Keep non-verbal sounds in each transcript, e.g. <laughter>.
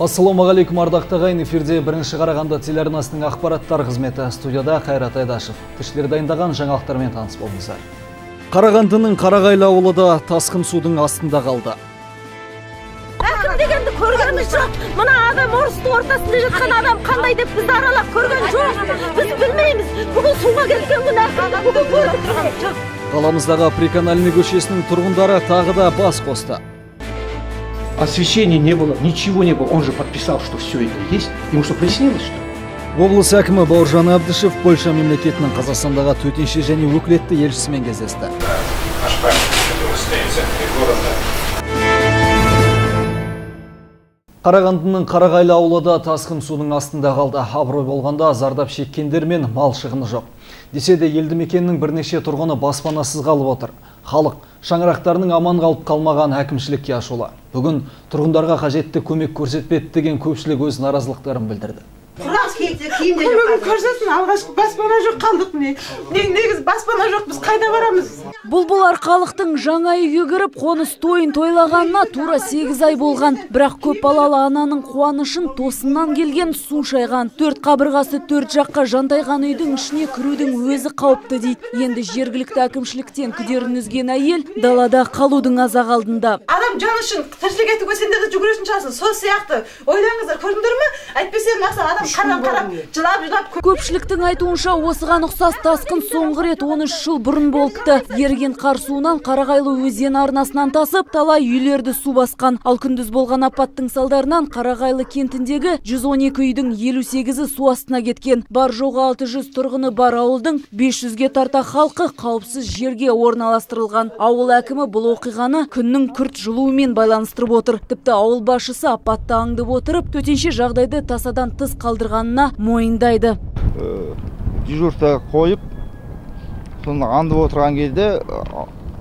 ассалаумағалейкум ардақты ағайын эфирде бірінші қарағанды телеарнасының ақпараттар қызметі студияда қайрат айдашев. Тілшілер дайындаған жаңалықтармен таныс болыңыздар. Қарағандының қарағайлы ауылы да тасқын судың астында қалды. Әкім дегенді көргеніміз жоқ. Мына адам орыстың ортасында жатқан адам қандай деп бізді аралап көрген жоқ. Біз білмейміз. Бүгін суға кеткен күні әкімді бүгін тұрған. Қаламыздағы приканальный көшесінің тұрғындары тағы да бас қосты. Освещения не было, ничего не было. Он же подписал, что все это есть. Ему что, приснилось, что ли? облыс әкімі бауыржан әбдішев польша мемлекетінің қазақстандағы төтенше және өкілетті елшісімен кездесті қарағандының қарағайлы ауылы тасқын судың астында қалды абырой болғанда зардап шеккендер мен мал шығыны жоқ десе де елді мекеннің бірнеше тұрғыны баспанасыз қалып отыр халық шаңырақтарының аман қалып қалмаған әкімшілікке ашулы бүгін тұрғындарға қажетті көмек көрсетпеді деген көпшілік өз наразылықтарын білдірді. Көмегін көрсетсін алғашқы баспана жоқ қалдық міне. Не- негізі баспана жоқ біз қайда барамыз? Бұлбұл арқалықтың жаңа үйге кіріп қоныс тойын тойлағанына тура сегіз ай болған. Бірақ көп балалы ананың қуанышын тосыннан келген су шайған. Төрт қабырғасы төрт жаққа жантайған үйдің ішіне кірудің өзі қауіпті дейді. Енді жергілікті әкімшіліктен күдерін үзген әйел далада қалудың азақ алдында. Адам жаны үшін тіршілік етуге сендер де жүгіретін шығарсың сол сияқты. Ойлаңыздар көрдіңдер ме? Әйтпесе мына адам қарап қарап көпшіліктің айтуынша осыған ұқсас тасқын соңғы рет 13 жыл бұрын болыпты. Еріген қар суынан қарағайлы өзен арнасынан тасып талай үйлерді су басқан. Ал күндіз болған апаттың салдарынан қарағайлы кентіндегі 112 үйдің 58-і су астына кеткен. Бар жоғы 600 тұрғыны бар ауылдың 500-ге тарта халқы қауіпсіз жерге орналастырылған. Ауыл әкімі бұл оқиғаны күннің күрт жылуымен байланыстырып отыр. Тіпті ауыл басшысы апатты аңдып отырып төтенше жағдайды тасадан тыс қалдырғанына мойындайды дежурство қойып соны аңдып отырған кезде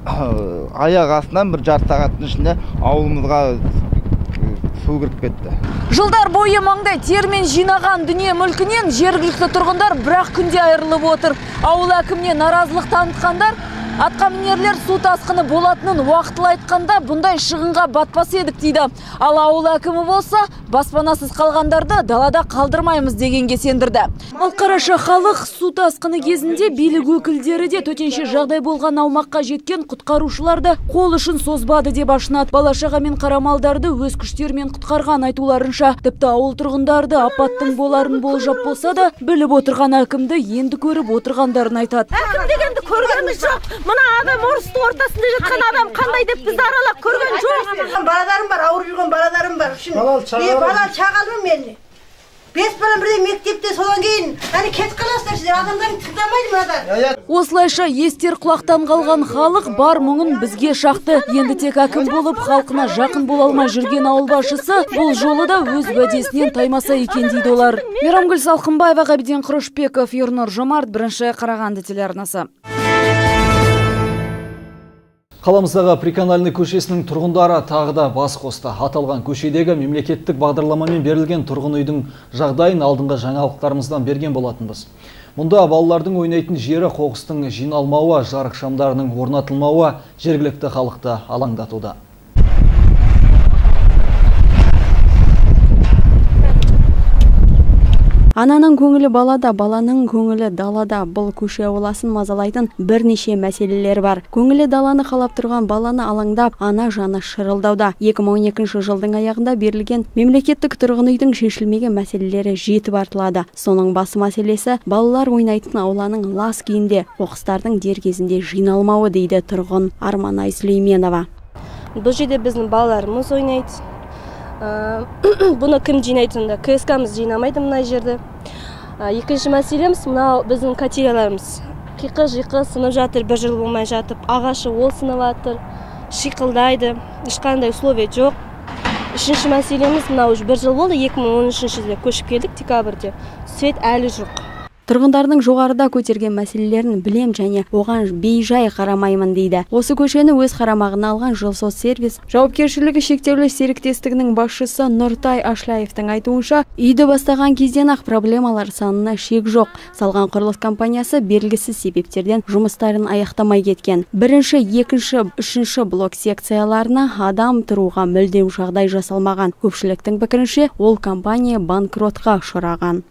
аяқ астынан бір жарты сағаттың ішінде ауылымызға ә, су кіріп кетті Жылдар бойы маңдай термен жинаған дүние мүлкінен жергілікті тұрғындар бірақ күнде айырылып отыр. Ауыл әкіміне наразылық танытқандар атқамінерлер су тасқыны болатынын уақытылы айтқанда бұндай шығынға батпас едік дейді. Ал ауыл әкімі болса баспанасыз қалғандарды далада қалдырмаймыз дегенге сендірді. Ал қараша халық су тасқыны кезінде билік өкілдері де төтенше жағдай болған аумаққа жеткен құтқарушыларды қол ұшын созбады деп ашынады. Бала-шаға мен қарамалдарды өз күштерімен құтқарған айтуларынша тіпті ауыл тұрғындарды апаттың боларын болжап болса да біліп отырған әкімді енді көріп отырғандарын айтады. әкім дегенді көргеніміз жоқ мына адам орыстың ортасында жатқан адам қандай деп бізді аралап көрген жоқ балаларым бар ауырып жүрген балаларым бар балалы шағалмын мен бес балам бірдей мектепте содан кейін әне кетіп қаласыздар сіздер адамдарды тыңдамайды мынадар Осылайша естер құлақтан қалған халық бар мұңын бізге шақты. Енді тек әкім болып халқына жақын бола алмай жүрген ауыл басшысы бұл жолы да өз уәдесінен таймаса екен дейді олар. Мейрамгүл Салқынбаева, Ғабиден Құрышбеков, Ернұр Жомарт, бірінші Қарағанды телеарнасы. Қаламыздағы Приканальный көшесінің тұрғындары тағы да бас қосты. Аталған көшедегі мемлекеттік бағдарламамен берілген тұрғын үйдің жағдайын алдыңғы жаңалықтарымыздан берген болатынбыз. Мұнда балалардың ойнайтын жері қоқыстың жиналмауы, жарық шамдарының орнатылмауы жергілікті халықты алаңдатуда. Ананың көңілі балада, баланың көңілі далада. Бұл көше ауласын мазалайтын бірнеше мәселелер бар. Көңілі даланы қалап тұрған баланы алаңдап, ана жаны шырылдауда. 2012 жылдың аяғында берілген мемлекеттік тұрғын үйдің шешілмеген мәселелері жетіп артылады. Соның басы мәселесі балалар ойнайтын ауланың лас күйінде, қоқыстардың дер кезінде жиналмауы дейді тұрғын Арманай Сүлейменова. бұл жерде біздің балаларымыз ойнайды <clears throat> бұны кім жинайды сонда кскмыз жинамайды мына жерді екінші мәселеміз мынау біздің катерияларымыз қиқы жиқы сынып жатыр бір жыл болмай жатып. Ағашы ол сынып жатыр шиқылдайды ешқандай условия жоқ. Үшінші мәселеміз мынау бір жыл болды 2013 жылы көшіп келдік декабрьде. Свет әлі жоқ. Тұрғындардың жоғарыда көтерген мәселелерін білем және оған бейжай қарамаймын дейді. Осы көшені өз қарамағына алған жилсоцсервис жауапкершілігі шектеулі серіктестігінің басшысы нұртай ашляевтың айтуынша үйді бастаған кезден ақ проблемалар санына шек жоқ. Салған құрылыс компаниясы белгісіз себептерден жұмыстарын аяқтамай кеткен. Бірінші екінші үшінші блок секцияларына адам тұруға мүлдем жағдай жасалмаған. Көпшіліктің пікірінше ол компания банкротқа ұшыраған.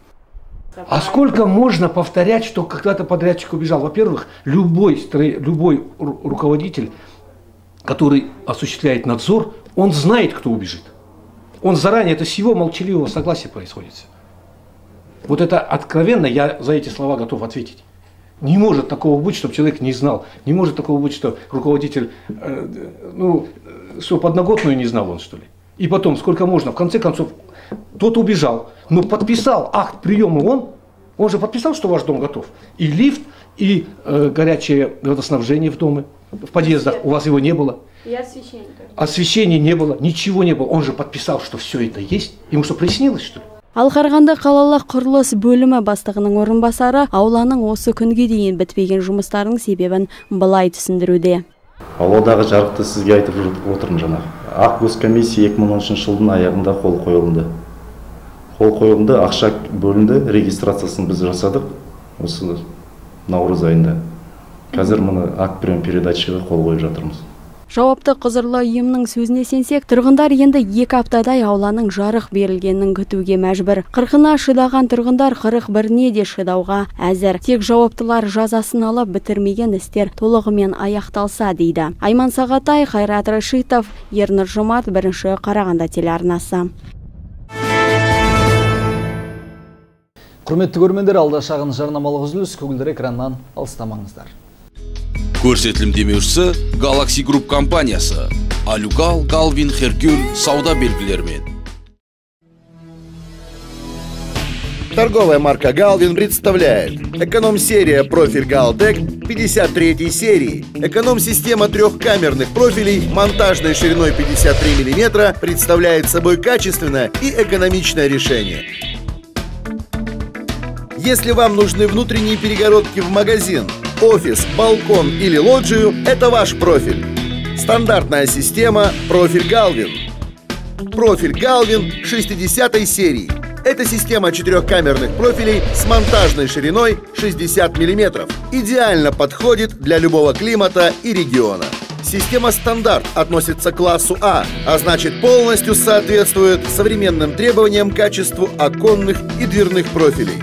А сколько можно повторять, что когда-то подрядчик убежал? Во-первых, любой, любой ру- руководитель, который осуществляет надзор, он знает, кто убежит. Он заранее, это с его молчаливого согласия происходит. Вот это откровенно, я за эти слова готов ответить. Не может такого быть, чтобы человек не знал. Не может такого быть, что руководитель, э, ну, что подноготную не знал он, что ли. И потом, сколько можно, в конце концов, тот убежал, но подписал акт приема он, он же подписал, что ваш дом готов. И лифт, и э, горячее водоснабжение в доме, в подъездах, у вас его не было. И освещение тоже. Освещения не было, ничего не было. Он же подписал, что все это есть. Ему что, приснилось, что ли? Ал Қарағанды қалалық құрылыс бөлімі бастығының орынбасары ауланың осы күнге дейін бітпеген жұмыстарының себебін былай түсіндіруде. ауладағы жарықты сізге айтып отырмын жаңағы ақ комиссия 2013 жылдың аяғында қол қойылды қол қойылды ақша бөлінді регистрациясын біз жасадық осы наурыз айында қазір мұны акт прием передачаға қол қойып жатырмыз Жауапты құзырлы ұйымның сөзіне сенсек, тұрғындар енді екі аптадай ауланың жарық берілгенін күтуге мәжбүр. Қырқына шыдаған тұрғындар қырық біріне де шыдауға әзір. Тек жауаптылар жазасын алып бітірмеген істер толығымен аяқталса дейді. Айман Сағатай, Қайрат Рашитов, Ернұр Жұмат, бірінші Қарағанды телеарнасы. Құрметті көрермендер, алда шағын жарнамалық үзіліс көгілдір экраннан алыстамаңыздар. Көрсетілім демеушісі Galaxy Group компаниясы. Алюгал, Галвин, Херкюль сауда белгілерімен. Торговая марка Galvin представляет Эконом-серия профиль Galtec 53 серии. Эконом-система трехкамерных профилей монтажной шириной 53 мм представляет собой качественное и экономичное решение. Если вам нужны внутренние перегородки в магазин, офис, балкон или лоджию, это ваш профиль. Стандартная система профиль Galvin. Профиль Galvin 60 серии. Это система четырехкамерных профилей с монтажной шириной 60 мм. Идеально подходит для любого климата и региона. Система стандарт относится к классу А, а значит полностью соответствует современным требованиям качеству оконных и дверных профилей.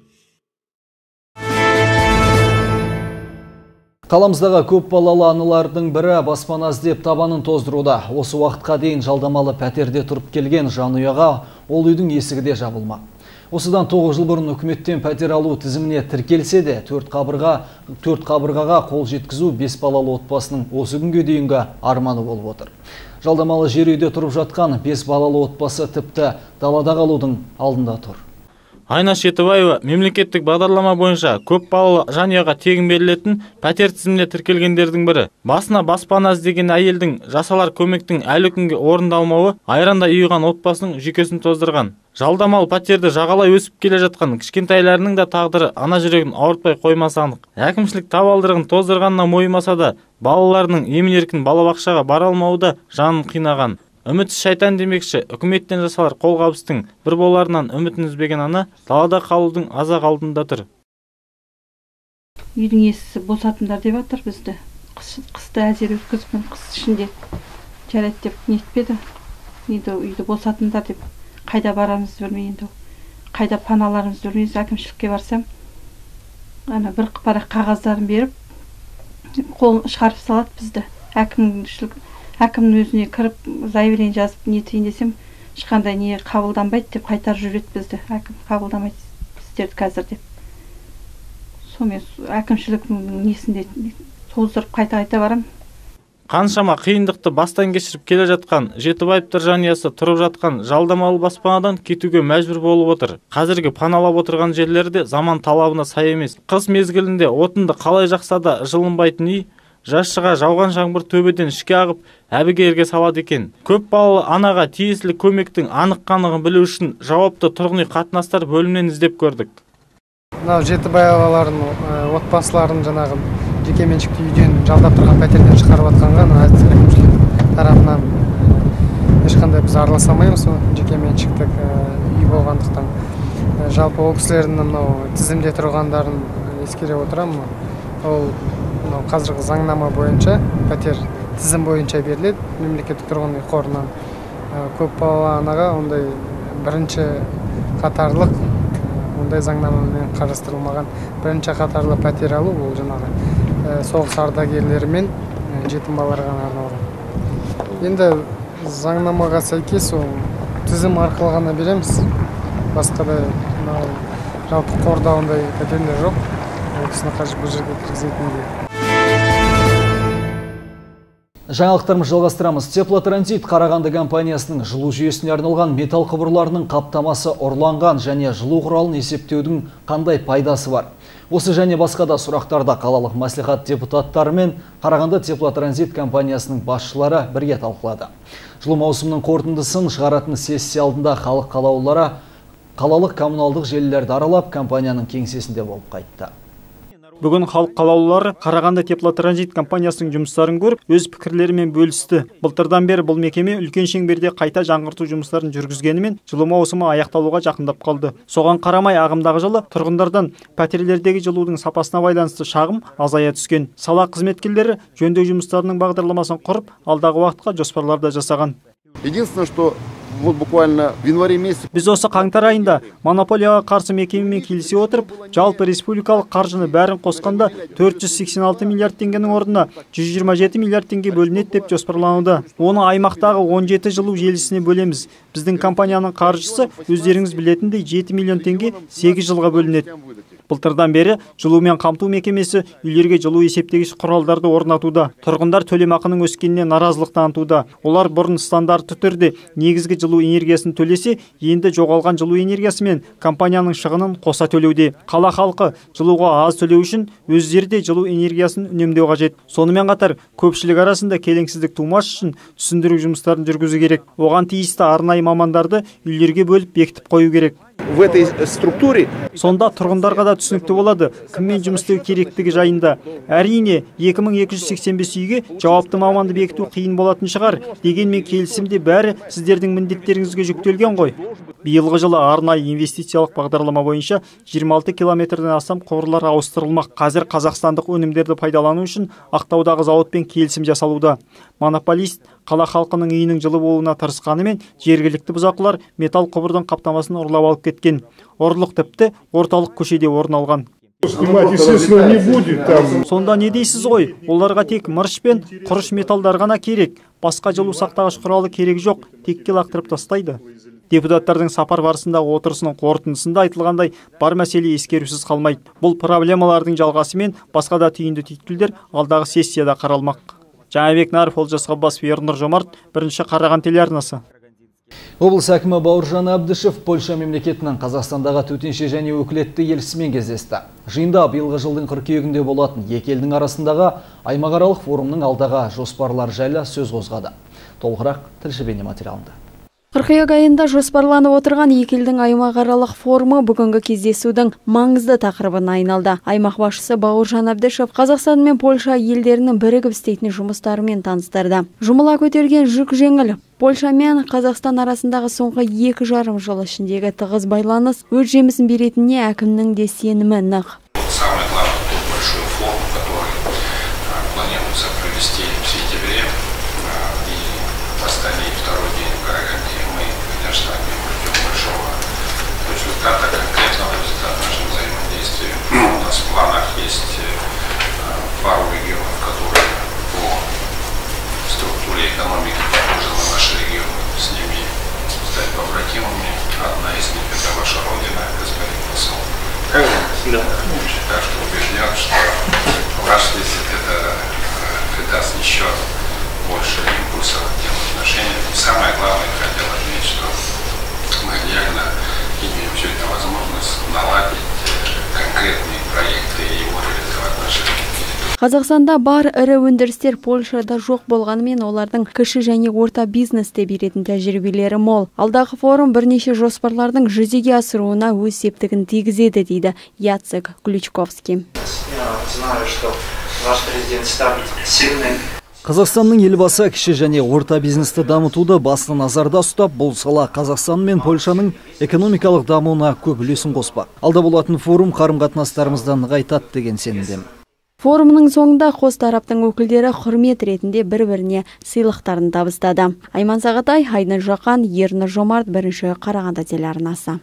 Қаламыздағы көп балалы аналардың бірі баспана іздеп табанын тоздыруда. Осы уақытқа дейін жалдамалы пәтерде тұрып келген жанұяға ол үйдің есігі де жабылмақ. Осыдан 9 жыл бұрын үкіметтен пәтер алу тізіміне тіркелсе де, төрт қабырға, төрт қабырғаға қол жеткізу бес балалы отбасының осы күнге дейінгі арманы болып отыр. Жалдамалы жер үйде тұрып жатқан бес балалы отбасы тіпті далада қалудың алдында тұр. Айнаш Жетібаева мемлекеттік бағдарлама бойынша көп балалы жанұяға тегін берілетін пәтер тізіміне тіркелгендердің бірі. Басына баспана іздеген әйелдің жасалар көмектің әлі күнге орындалмауы айранда үйған отбасының жүйкесін тоздырған. Жалдамалы пәтерді жағалай өсіп келе жатқан кішкентайларының да тағдыры ана жүрегін ауыртпай қоймасы анық. Әкімшілік табалдырығын тоздырғанына мойымаса да, балаларының емін-еркін балабақшаға бара алмауы да жанын қинаған. Үмітсіз шайтан демекші, үкіметтен жасалар қолғабыстың бір боларынан үмітін үзбеген ана далада қалудың азақ алдында тұр. үйдің иесі босатыңдар деп жатыр бізді. Қыс, қысты әзер өткізіппін қыс ішінде жарайды деп нетпеді енді үйді босатыңдар деп қайда барарымызды білмей енді? Қайда паналарымызды білмейміз әкімшілікке барсам? Ана бір парақ қағаздарын беріп қолын шығарып салады бізді. Әкімшілік әкімнің өзіне кіріп заявление жазып нетейін десем ешқандай не қабылданбайды деп қайтарып жібереді бізді. Әкім қабылдамайды сіздерді қазір деп. Сонымен әкімшіліктің несінде тоздырып қайта қайта барамын қаншама қиындықты бастан кешіріп келе жатқан жетібаевтар жанұясы тұрып жатқан жалдамалы баспанадан кетуге мәжбүр болып отыр. Қазіргі паналап отырған жерлері де заман талабына сай емес. Қыс мезгілінде отынды қалай жақса да жылынбайтын үй жаз шыға жауған жаңбыр төбеден ішке ағып әбігерге салады екен. Көп балалы анаға тиесілі көмектің анық қанығын білу үшін жауапты тұрғын үй қатынастар бөлімінен іздеп көрдік. Мынау жетібаевалардың отбасыларын жаңағы жекеменшікті үйден жалдап тұрған пәтерден шығарып жатқанға әкімшілік тарапынан ешқандай біз араласа алмаймыз жекеменшіктік үй болғандықтан. Жалпы ол кісілердің мынау тізімде тұрғандарын ескере отырамын. Ол мынау қазіргі заңнама бойынша пәтер тізім бойынша беріледі. Мемлекеттік тұрғын үй қорынан көпбалалы анаға ондай бірінші қатарлық ондай заңнамамен қарастырылмаған бірінші қатарлы пәтер алу ол жаңағы соғыс ардагерлері мен жетім балаларға арналған. Енді заңнамаға сәйкес ол тізім арқылы ғана береміз. Басқа да жалпы қорда ондай пәтерлер жоқ. Ол кісіні қажет бұл жерге кіргізетіндей. Жаңалықтарымыз жалғастырамыз. Теплотранзит Қарағанды компаниясының жылу жүйесіне арналған металл құбырларының қаптамасы ұрланған және жылу құралын есептеудің қандай пайдасы бар? Осы және басқа да сұрақтарда қалалық мәслихат депутаттары мен Қарағанды Теплотранзит компаниясының басшылары бірге талқылады. Жылу маусымының қорытындысын шығаратын сессия алдында халық қалаулылары қалалық коммуналдық желілерді аралап компанияның кеңсесінде болып қайтты бүгін халық қалаулылары қарағанды теплотранзит компаниясының жұмыстарын көріп өз пікірлерімен бөлісті. Былтырдан бері бұл мекеме үлкен шеңберде қайта жаңғырту жұмыстарын жүргізгенімен жылу маусымы аяқталуға жақындап қалды. Соған қарамай ағымдағы жылы тұрғындардан пәтерлердегі жылудың сапасына байланысты шағым азая түскен. Сала қызметкерлері жөндеу жұмыстарының бағдарламасын құрып алдағы уақытқа жоспарлар да жасаған. Единственное что вот буквально в январе месяце. Біз осы қаңтар айында монополияға қарсы мекемемен келісе отырып жалпы республикалық қаржыны бәрін қосқанда 486 миллиард теңгенің орнына 127 миллиард теңге бөлінеді деп жоспарлануда. Оны аймақтағы 17 жылу желісіне бөлеміз. Біздің компанияның қаржысы өздеріңіз білетіндей 7 миллион теңге 8 жылға бөлінеді. Былтырдан бері жылумен қамту мекемесі үйлерге жылу есептегіш құралдарды орнатуда. Тұрғындар төлемақының өскеніне наразылық танытуда. Олар бұрын стандартты түрде негізгі жылу энергиясын төлесе енді жоғалған жылу энергиясы мен компанияның шығынын қоса төлеуде. Қала халқы жылуға аз төлеу үшін өздері де жылу энергиясын үнемдеу қажет. Сонымен қатар көпшілік арасында келеңсіздік тумас үшін түсіндіру жұмыстарын жүргізу керек. Оған тиісті арнайы мамандарды үйлерге бөліп бекітіп қою керек. В этой структуре. Сонда тұрғындарға да түсінікті болады кіммен жұмыс істеу керектігі жайында. Әрине 2285 үйге жауапты маманды бекіту қиын болатын шығар. Дегенмен келісімде бәрі сіздердің міндеттеріңізге жүктелген ғой. Биылғы жылы арнайы инвестициялық бағдарлама бойынша 26 километрден астам құбырлар ауыстырылмақ. Қазір қазақстандық өнімдерді пайдалану үшін ақтаудағы зауытпен келісім жасалуда. Монополист қала халқының үйінің жылы болуына тырысқанымен жергілікті бұзақылар металл құбырдың қаптамасын ұрлап алып кеткен. Ұрлық тіпті орталық көшеде орын алған. Сонда не дейсіз ғой? Оларға тек мырыш пен құрыш металдар ғана керек. Басқа жылу сақтағыш құралы керек жоқ. Текке лақтырып тастайды. Депутаттардың сапар барысындағы отырысының қорытындысында айтылғандай бар мәселе ескерусіз қалмайды. Бұл проблемалардың жалғасы мен басқа да түйінді түйткілдер алдағы сессияда қаралмақ. Жаңабек олжас ғаббасов ернұр жомарт бірінші қараған телеарнасы. Облыс әкімі бауыржан әбдішев польша мемлекетінің қазақстандағы төтенше және өкілетті елшісімен кездесті. Жиында биылғы жылдың қыркүйегінде болатын екі елдің арасындағы аймақаралық форумның алдағы жоспарлары жайлы сөз қозғады. Толығырақ тілші бейнематериалында. Қыркүйек айында жоспарланып отырған екі елдің аймақаралық форумы бүгінгі кездесудің маңызды тақырыбына айналды. Аймақ басшысы бауыржан әбдішев қазақстан мен польша елдерінің бірігіп істейтін жұмыстарымен таныстырды. Жұмыла көтерген жүк жеңіл польша мен қазақстан арасындағы соңғы екі жарым жыл ішіндегі тығыз байланыс өз жемісін беретініне әкімнің де сенімі нық. Экономики похожа на наш регион. С ними стать побратимами. Одна из них это ваша родина, господин посол. Да. Так что убежден, что ваш визит это э, придаст еще больше импульса тем отношениям. Самое главное, хотел отметить, что мы реально имеем сегодня возможность наладить Қазақстанда бар ірі өндірістер Польшада жоқ болғанымен олардың кіші және орта бизнесте беретін тәжірибелері мол. Алдағы форум бірнеше жоспарлардың жүзеге асыруына өз септігін тигізеді дейді Яцек Ключковский. Я знаю, что ваш президент ставит сильный Қазақстанның елбасы кіші және орта бизнесті дамытуды басты назарда ұстап, бұл сала Қазақстан мен Польшаның экономикалық дамуына көп үлесін қоспақ. Алда болатын форум қарым-қатынастарымызды нығайтады деген сенімдемін. Форумның соңында қос тараптың өкілдері құрмет ретінде бір-біріне сыйлықтарын табыстады. Айман Сағатай, Айнын Жақан, Ерні Жомарт, бірінші Қарағанды телеарнасы.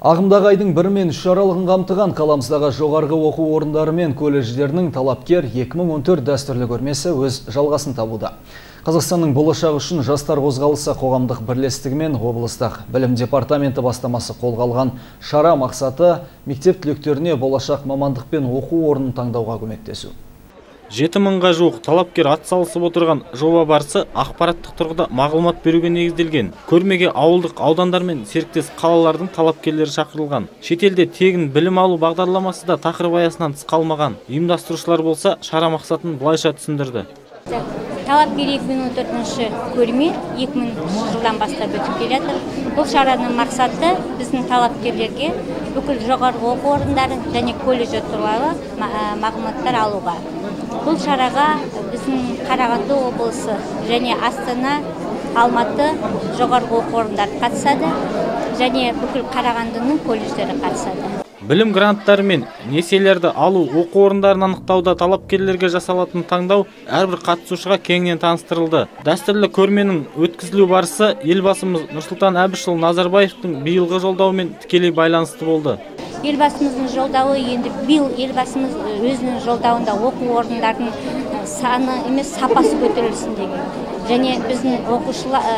Ағымдағы айдың бір мен үш аралығын қамтыған қаламыздағы жоғарғы оқу орындары мен колледждерінің талапкер 2014 дәстүрлі көрмесі өз жалғасын табуда. Қазақстанның болашағы үшін жастар қозғалысы қоғамдық бірлестігі мен облыстық білім департаменті бастамасы қолға алған шара мақсаты мектеп түлектеріне болашақ мамандық пен оқу орнын таңдауға көмектесу. Жеті мыңға жуық талапкер атсалысып отырған жоба барысы ақпараттық тұрғыда мағлұмат беруге негізделген. Көрмеге ауылдық аудандар мен серіктес қалалардың талапкерлері шақырылған. Шетелде тегін білім алу бағдарламасы да тақырып аясынан тыс қалмаған. Ұйымдастырушылар болса шара мақсатын былайша түсіндірді. Талапкер 2014 көрме 2000 жылдан бастап өтіп келе жатыр бұл шараның мақсаты біздің талапкерлерге бүкіл жоғарғы оқу орындары және колледж туралы мағлұматтар алуға бұл шараға біздің қарағанды облысы және астана алматы жоғарғы оқу орындары қатысады және бүкіл қарағандының колледждері қатысады білім гранттары мен несиелерді алу оқу орындарын анықтауда талапкерлерге жасалатын таңдау әрбір қатысушыға кеңінен таныстырылды. Дәстүрлі көрменің өткізілу барысы елбасымыз нұрсұлтан әбішұлы назарбаевтың биылғы жолдауымен тікелей байланысты болды. Елбасымыздың жолдауы енді биыл елбасымыз өзінің жолдауында оқу орындарының саны емес сапасы көтерілсін деген. Және біздің оқушылар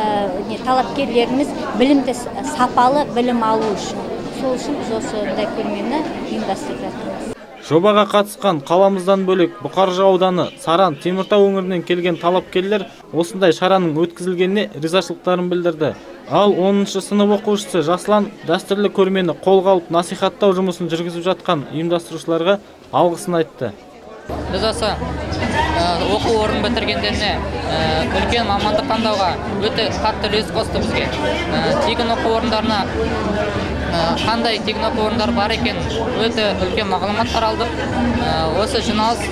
талапкерлеріміз білімді сапалы білім алу үшін. Сол үшін біз осындай көрмені ұйымдастырып жатырмыз. Жобаға қатысқан қаламыздан бөлек бұқар ауданы саран теміртау өңірінен келген талапкерлер осындай шараның өткізілгеніне ризашылықтарын білдірді. Ал оныншы сынып оқушысы жаслан дәстүрлі көрмені қолға алып насихаттау жұмысын жүргізіп жатқан ұйымдастырушыларға алғысын айтты. Біз осы оқу орнын бітіргендеріне үлкен мамандық таңдауға өте қатты үлес қосты бізге. Тегін оқу орындарына қандай тегін оқу орындары бар екен өте үлкен мағлұматтар алдық осы жиналыс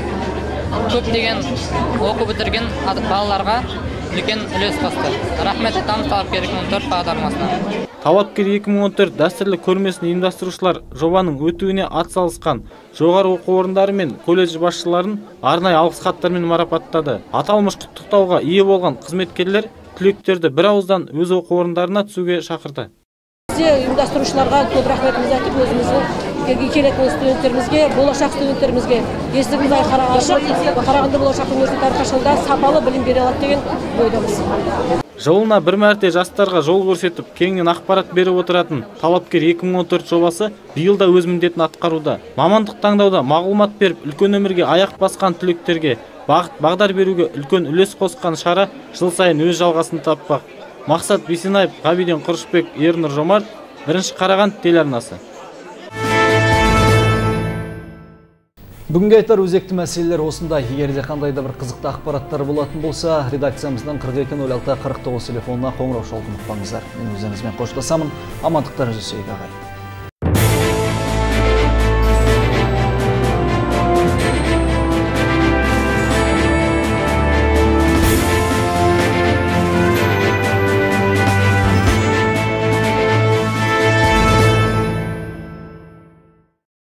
көптеген оқу бітірген балаларға үлкен үлес қосты. Рахмет айтамыз талапкер екі мың төрт бағдарламасына. Талапкер 2014 дәстүрлі көрмесін ұйымдастырушылар жобаның өтуіне атсалысқан. Жоғары оқу орындары мен колледж басшыларын арнайы алғыс хаттармен марапаттады. Аталмыш құттықтауға ие болған қызметкерлер түлектерді бір ауыздан өз оқу орындарына түсуге шақырды. Бізде ұйымдастырушыларға көп рахметімізді айтып өзіміздің келетін студенттерімізге болашақ студенттерімізге есігіміз айқара ашық. Қарағанды болашақ университеті әрқашан да сапалы білім бере алады деген ойдамыз. Жылына бір мәрте жастарға жол көрсетіп кеңінен ақпарат беріп отыратын талапкер 2014 жобасы биыл да өз міндетін атқаруда. Мамандық таңдауда мағлұмат беріп үлкен өмірге аяқ басқан түлектерге бағыт бағдар беруге үлкен үлес қосқан шара жыл сайын өз жалғасын таппақ. Мақсат бейсенаев ғабиден құрышбек ернұр жомарт бірінші қарағанды телеарнасы Бүгінгі айтар өзекті мәселелер осында. Егер де қандай да бір қызықты ақпараттар болатын болса, редакциямыздан 42 06 49 телефонына қоңырау шалқын ұқпаңыздар. Мен өзіңізбен қоштасамын. Амандықтар жүзесейік ағай.